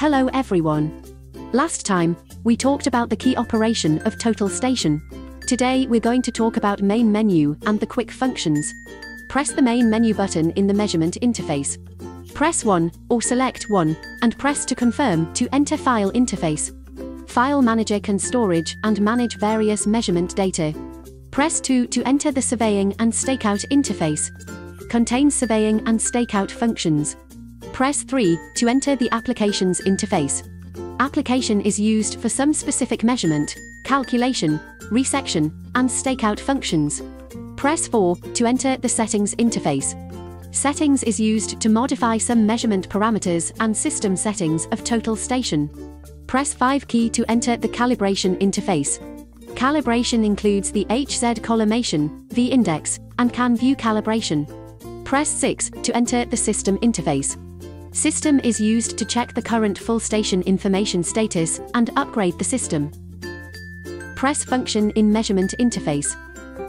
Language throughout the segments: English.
Hello everyone. Last time, we talked about the key operation of total station. Today we're going to talk about main menu and the quick functions. Press the main menu button in the measurement interface. Press 1 or select 1 and press to confirm to enter file interface. File Manager can storage and manage various measurement data. Press 2 to enter the surveying and stakeout interface. Contains surveying and stakeout functions. Press 3 to enter the applications interface. Application is used for some specific measurement, calculation, resection, and stakeout functions. Press 4 to enter the settings interface. Settings is used to modify some measurement parameters and system settings of total station. Press 5 key to enter the calibration interface. Calibration includes the HZ collimation, v-index, and can view calibration. Press 6 to enter the system interface. System is used to check the current full station information status and upgrade the system. Press function in measurement interface.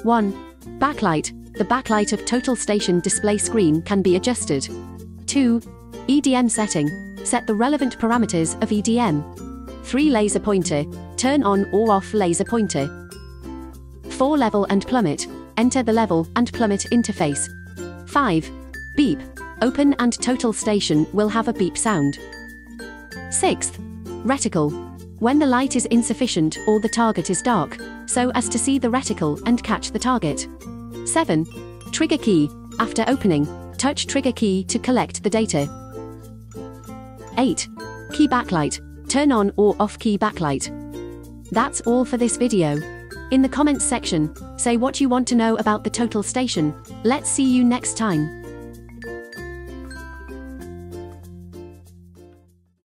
1. Backlight. The backlight of total station display screen can be adjusted. 2. EDM setting. Set the relevant parameters of EDM. 3. Laser pointer. Turn on or off laser pointer. 4. Level and plummet. Enter the level and plummet interface. 5. Beep. Open and total station will have a beep sound. 6th. Reticle. When the light is insufficient or the target is dark, so as to see the reticle and catch the target. 7. Trigger key. After opening, touch trigger key to collect the data. 8. Key backlight. Turn on or off key backlight. That's all for this video. In the comments section, say what you want to know about the total station. Let's see you next time.